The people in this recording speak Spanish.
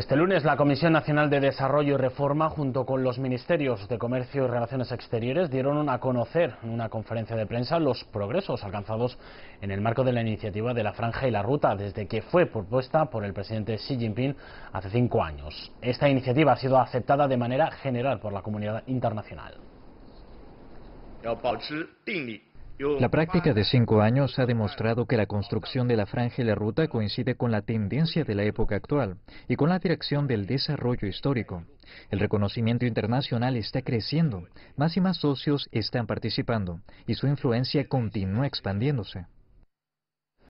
Este lunes la Comisión Nacional de Desarrollo y Reforma junto con los Ministerios de Comercio y Relaciones Exteriores dieron a conocer en una conferencia de prensa los progresos alcanzados en el marco de la iniciativa de la Franja y la Ruta desde que fue propuesta por el presidente Xi Jinping hace cinco años. Esta iniciativa ha sido aceptada de manera general por la comunidad internacional. La práctica de cinco años ha demostrado que la construcción de la franja y la ruta coincide con la tendencia de la época actual y con la dirección del desarrollo histórico. El reconocimiento internacional está creciendo, más y más socios están participando y su influencia continúa expandiéndose.